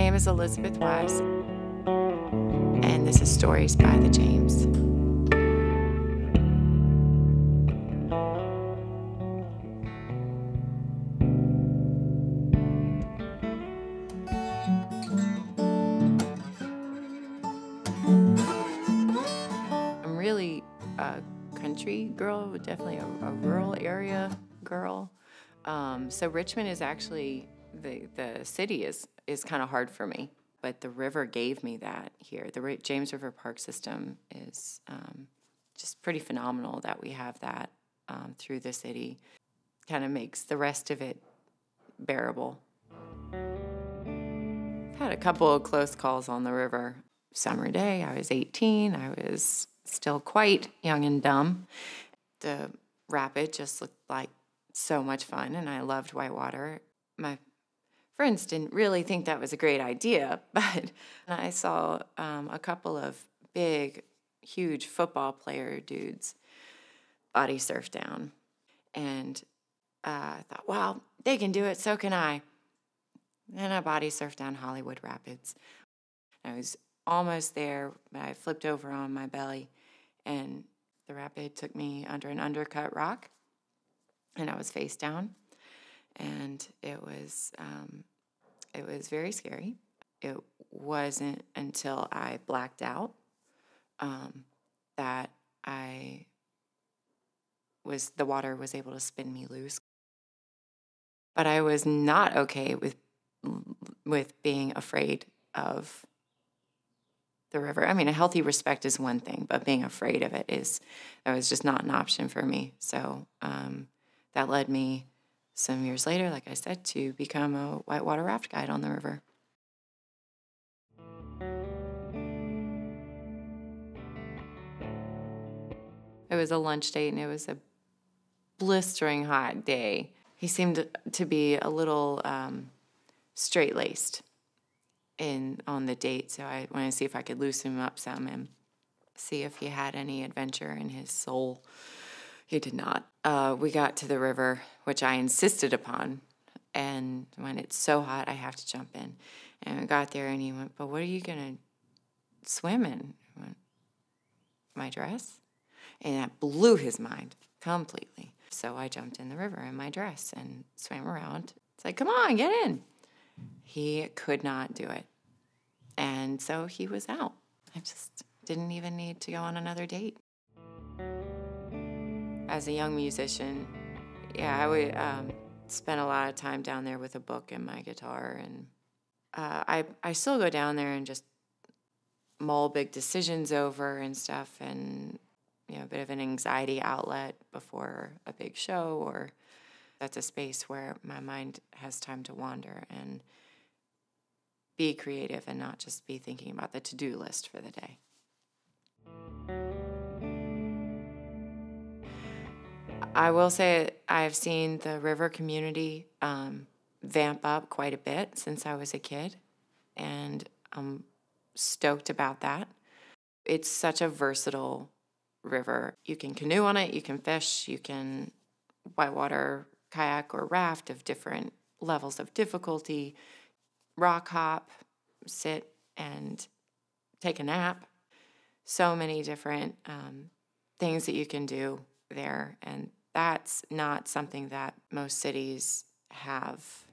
name is Elizabeth Wise, and this is Stories by the James. I'm really a country girl, definitely a, a rural area girl. Um, so Richmond is actually the the city is is kind of hard for me, but the river gave me that here. The James River Park system is um, just pretty phenomenal that we have that um, through the city. Kind of makes the rest of it bearable. Had a couple of close calls on the river. Summer day, I was 18. I was still quite young and dumb. The rapid just looked like so much fun, and I loved whitewater. My friends didn't really think that was a great idea, but I saw um, a couple of big, huge football player dudes body surf down. And uh, I thought, well, they can do it, so can I. And I body surfed down Hollywood Rapids. I was almost there, but I flipped over on my belly, and the rapid took me under an undercut rock, and I was face down. And it was um, it was very scary. It wasn't until I blacked out um, that I was the water was able to spin me loose. But I was not okay with with being afraid of the river. I mean, a healthy respect is one thing, but being afraid of it is that was just not an option for me. So um, that led me some years later, like I said, to become a whitewater raft guide on the river. It was a lunch date and it was a blistering hot day. He seemed to be a little um, straight laced in on the date, so I wanted to see if I could loosen him up some and see if he had any adventure in his soul. He did not. Uh, we got to the river, which I insisted upon, and when it's so hot, I have to jump in. And we got there, and he went, "But what are you gonna swim in?" I went, "My dress," and that blew his mind completely. So I jumped in the river in my dress and swam around. It's like, "Come on, get in." He could not do it. And so he was out. I just didn't even need to go on another date. As a young musician, yeah, I would um, spend a lot of time down there with a book and my guitar. And uh, I, I still go down there and just mull big decisions over and stuff and, you know, a bit of an anxiety outlet before a big show or that's a space where my mind has time to wander and be creative and not just be thinking about the to do list for the day. I will say I've seen the river community um, vamp up quite a bit since I was a kid, and I'm stoked about that. It's such a versatile river. You can canoe on it, you can fish, you can whitewater kayak or raft of different levels of difficulty, rock hop, sit and take a nap. So many different um, things that you can do there. And that's not something that most cities have.